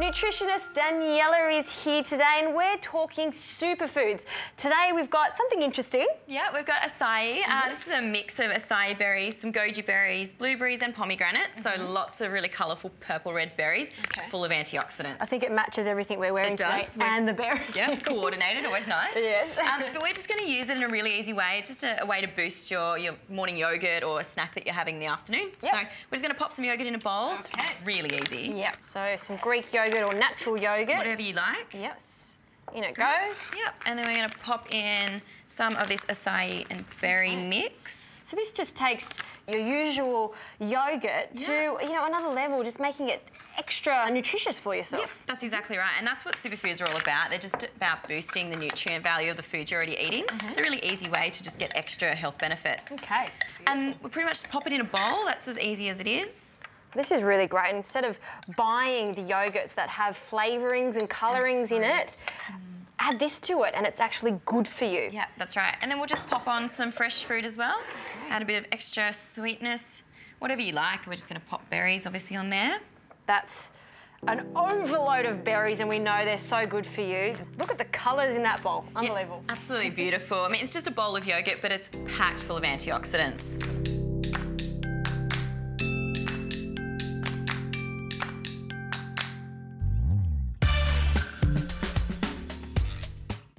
Nutritionist Daniela is here today and we're talking superfoods. Today we've got something interesting. Yeah, we've got acai. Mm -hmm. uh, mm-hmm. this is a mix of acai berries, some goji berries, blueberries and pomegranate. Mm -hmm. So mm-hmm. lots of really colourful purple red berries okay. full of antioxidants. I think it matches everything we're wearing it does. today and the berries. Yeah, coordinated, always nice. yes. Um, but we're just going to use it in a really easy way. It's just a, a, way to boost your, your morning yogurt or a snack that you're having in the afternoon. Yep. So we're just going to pop some yogurt in a bowl. Okay. It's really easy. Yeah, so some Greek yogurt or natural yogurt yogurt. Whatever you like. Yes. In it goes. Yep, and then we're going to pop in some of this acai and berry okay. mix. So this just takes your usual yogurt yeah. to, you know, another level, just making it extra nutritious for yourself. Yep, that's exactly right. And that's what superfoods are all about. They're just about boosting the nutrient value of the food you're already eating. Mm -hmm. It's a really easy way to just get extra health benefits. Okay. Beautiful. And we pretty much pop it in a bowl. That's as easy as it is. This is really great. Instead of buying the yogurts that have flavourings and colourings in it, add this to it and it's actually good for you. Yeah, that's right. And then we'll just pop on some fresh fruit as well. Add a bit of extra sweetness, whatever you like. We're just going to pop berries obviously on there. That's an overload of berries and we know they're so good for you. Look at the colours in that bowl. Unbelievable. Yeah, absolutely beautiful. I mean, it's just a bowl of yogurt, but it's packed full of antioxidants.